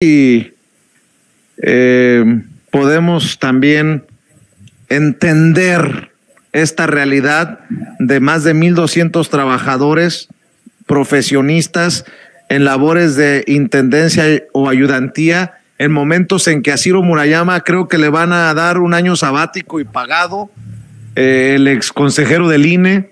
y eh, podemos también entender esta realidad de más de 1.200 trabajadores profesionistas en labores de intendencia o ayudantía en momentos en que a Ciro Murayama creo que le van a dar un año sabático y pagado, eh, el ex consejero del INE,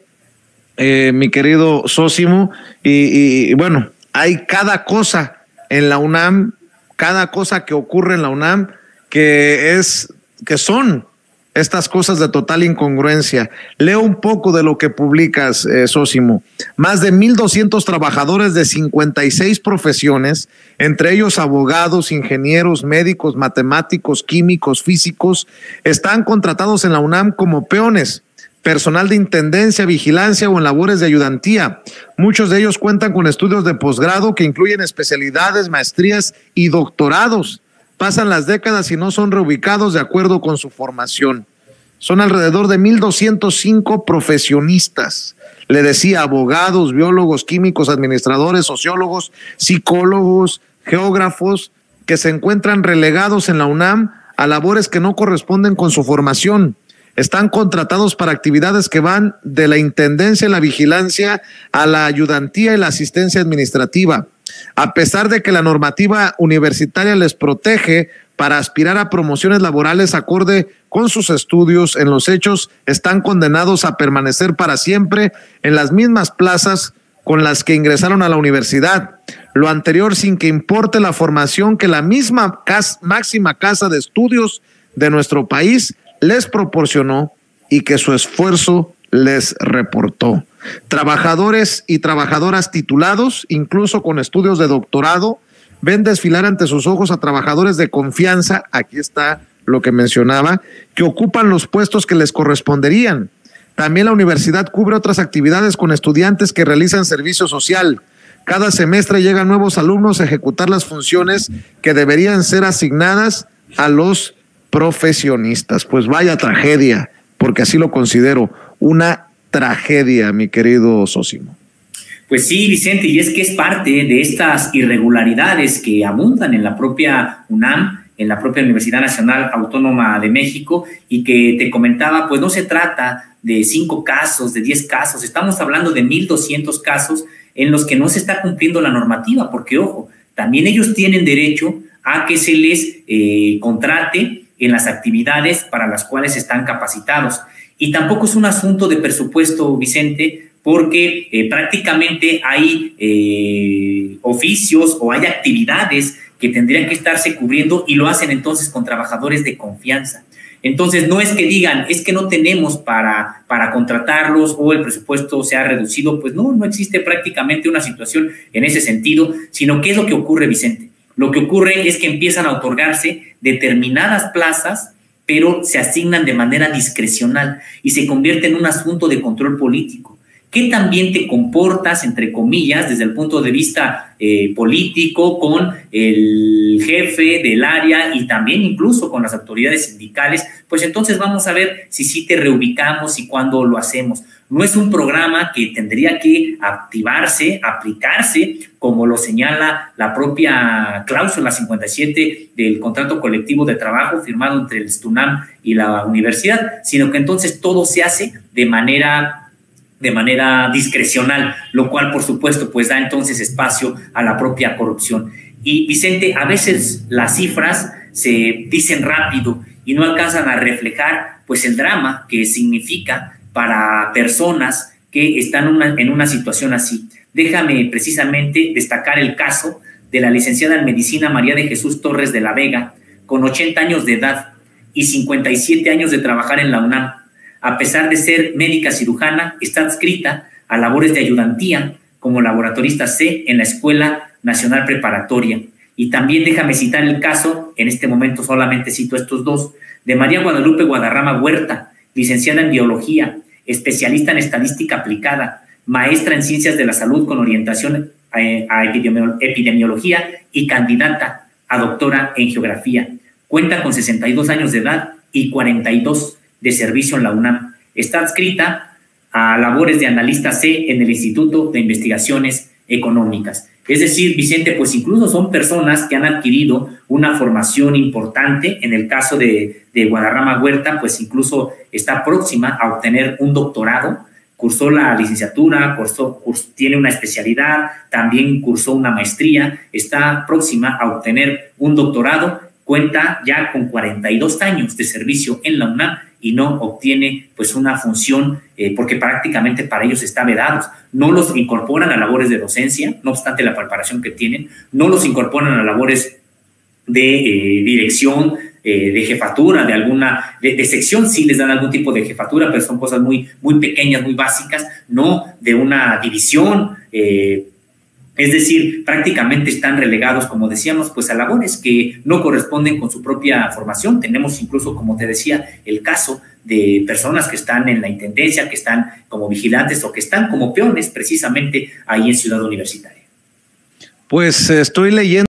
eh, mi querido Sósimo, y, y bueno, hay cada cosa en la UNAM, cada cosa que ocurre en la UNAM que es, que son estas cosas de total incongruencia. Leo un poco de lo que publicas, eh, Sósimo. Más de 1.200 trabajadores de 56 profesiones, entre ellos abogados, ingenieros, médicos, matemáticos, químicos, físicos, están contratados en la UNAM como peones personal de intendencia, vigilancia o en labores de ayudantía. Muchos de ellos cuentan con estudios de posgrado que incluyen especialidades, maestrías y doctorados pasan las décadas y no son reubicados de acuerdo con su formación. Son alrededor de 1.205 profesionistas. Le decía, abogados, biólogos, químicos, administradores, sociólogos, psicólogos, geógrafos, que se encuentran relegados en la UNAM a labores que no corresponden con su formación. Están contratados para actividades que van de la intendencia y la vigilancia a la ayudantía y la asistencia administrativa a pesar de que la normativa universitaria les protege para aspirar a promociones laborales acorde con sus estudios, en los hechos están condenados a permanecer para siempre en las mismas plazas con las que ingresaron a la universidad. Lo anterior sin que importe la formación que la misma máxima casa de estudios de nuestro país les proporcionó y que su esfuerzo les reportó. Trabajadores y trabajadoras titulados, incluso con estudios de doctorado, ven desfilar ante sus ojos a trabajadores de confianza, aquí está lo que mencionaba, que ocupan los puestos que les corresponderían. También la universidad cubre otras actividades con estudiantes que realizan servicio social. Cada semestre llegan nuevos alumnos a ejecutar las funciones que deberían ser asignadas a los profesionistas. Pues vaya tragedia, porque así lo considero, una tragedia, mi querido Sosimo. Pues sí, Vicente, y es que es parte de estas irregularidades que abundan en la propia UNAM, en la propia Universidad Nacional Autónoma de México, y que te comentaba, pues no se trata de cinco casos, de diez casos, estamos hablando de 1.200 casos en los que no se está cumpliendo la normativa, porque ojo, también ellos tienen derecho a que se les eh, contrate en las actividades para las cuales están capacitados. Y tampoco es un asunto de presupuesto, Vicente, porque eh, prácticamente hay eh, oficios o hay actividades que tendrían que estarse cubriendo y lo hacen entonces con trabajadores de confianza. Entonces, no es que digan, es que no tenemos para, para contratarlos o el presupuesto se ha reducido, pues no, no existe prácticamente una situación en ese sentido, sino ¿qué es lo que ocurre, Vicente? Lo que ocurre es que empiezan a otorgarse determinadas plazas pero se asignan de manera discrecional y se convierte en un asunto de control político. ¿Qué también te comportas, entre comillas, desde el punto de vista eh, político con el jefe del área y también incluso con las autoridades sindicales? Pues entonces vamos a ver si sí te reubicamos y cuándo lo hacemos. No es un programa que tendría que activarse, aplicarse, como lo señala la propia cláusula 57 del contrato colectivo de trabajo firmado entre el STUNAM y la universidad, sino que entonces todo se hace de manera de manera discrecional, lo cual por supuesto pues da entonces espacio a la propia corrupción. Y Vicente, a veces las cifras se dicen rápido y no alcanzan a reflejar pues el drama que significa para personas que están en una situación así. Déjame precisamente destacar el caso de la licenciada en medicina María de Jesús Torres de la Vega, con 80 años de edad y 57 años de trabajar en la UNAM. A pesar de ser médica cirujana, está adscrita a labores de ayudantía como laboratorista C en la Escuela Nacional Preparatoria. Y también déjame citar el caso, en este momento solamente cito estos dos, de María Guadalupe Guadarrama Huerta, licenciada en biología, especialista en estadística aplicada, maestra en ciencias de la salud con orientación eh, a, epidemiología y candidata a doctora en geografía. Cuenta con 62 años de edad y 42 de servicio en la UNAM. Está adscrita a labores de analista C en el Instituto de Investigaciones Económicas. Es decir, Vicente, pues incluso son personas que han adquirido una formación importante. En el caso de, de Guadarrama Huerta, pues incluso está próxima a obtener un doctorado. Cursó la licenciatura, cursó, tiene una especialidad, también cursó una maestría, está próxima a obtener un doctorado, cuenta ya con 42 años de servicio en la UNAM y no obtiene pues una función eh, porque prácticamente para ellos está vedados. No los incorporan a labores de docencia, no obstante la preparación que tienen, no los incorporan a labores de eh, dirección, eh, de jefatura, de alguna, de, sección, sí les dan algún tipo de jefatura, pero son cosas muy, muy pequeñas, muy básicas, no de una división. Es decir, prácticamente están relegados, como decíamos, pues a labores que no corresponden con su propia formación. Tenemos incluso, como te decía, el caso de personas que están en la intendencia, que están como vigilantes o que están como peones precisamente ahí en Ciudad Universitaria. Pues estoy leyendo